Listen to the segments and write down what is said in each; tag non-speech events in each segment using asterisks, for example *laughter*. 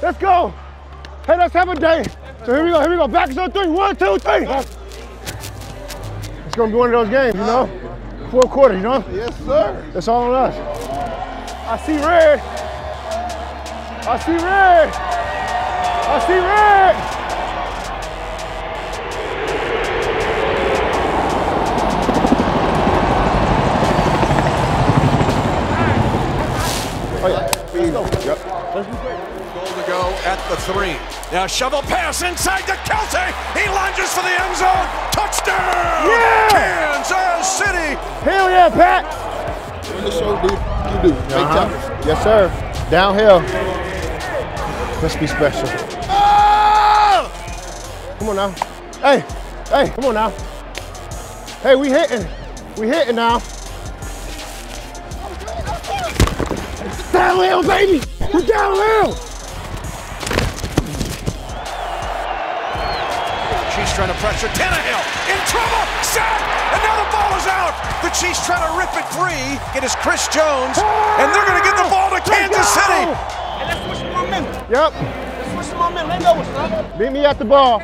Let's go. Hey, let's have a day. So here we go, here we go. Back on three. One, two, three. It's gonna be one of those games, you know? Fourth quarter, you know? Yes, sir. It's all on us. I see red. I see red. I see red. Oh yeah. Let's go. Yep. Goal to go at the three. Now shovel pass inside to Kelce. He lunges for the end zone. Touchdown! Yeah! Kansas City. Hell yeah, Pat. Win the show, dude. You do. Make Uh-huh. tackles. Yes, sir. Downhill. Let's be special. Oh! Come on now. Hey, hey, come on now. Hey, we hitting. We hitting now. Downhill, baby. We're downhill. Chiefs trying to pressure Tannehill. In trouble. Sack. And now the ball is out. The Chiefs trying to rip it free. It is Chris Jones. And they're going to get the ball to Kansas go. City. And let's switch the momentum. Yep. Let's switch the momentum. Let go, son. Beat me at the ball.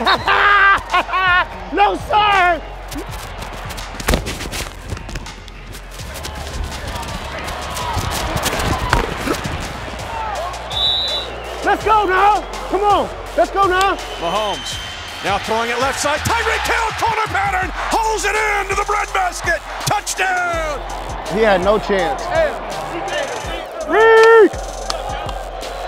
*laughs* no, sir. Let's go now. Come on. Let's go now. Mahomes now throwing it left side. Tyreek Hill corner pattern holds it in to the breadbasket. Touchdown. He had no chance. Reek!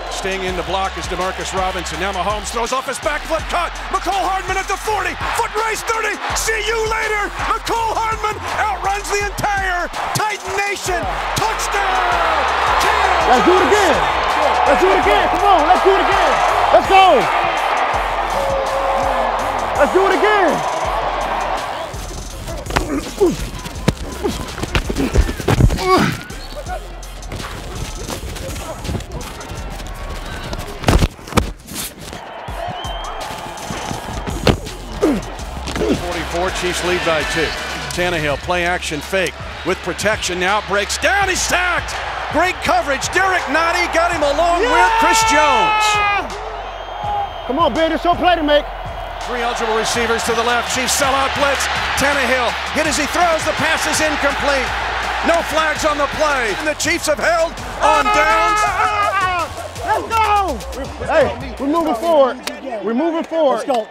Staying in the block is Demarcus Robinson. Now Mahomes throws off his back foot cut. Mecole Hardman at the 40. Foot race 30. See you later. Mecole Hardman outruns the entire Titan Nation. Touchdown. Let's do it again. Let's do it again. Come on, let's do it again. Let's go. Let's do it again. Forty-four. Chiefs lead by two. Tannehill play action fake with protection. Now breaks down. He's sacked. Great coverage. Derrick Nnadi got him along with Chris Jones. Come on, Ben, it's your play to make. Three eligible receivers to the left. Chiefs sell out blitz. Tannehill hit as he throws. The pass is incomplete. No flags on the play. And the Chiefs have held on downs. Let's go. Hey, we're moving forward. We're moving forward. Let's go.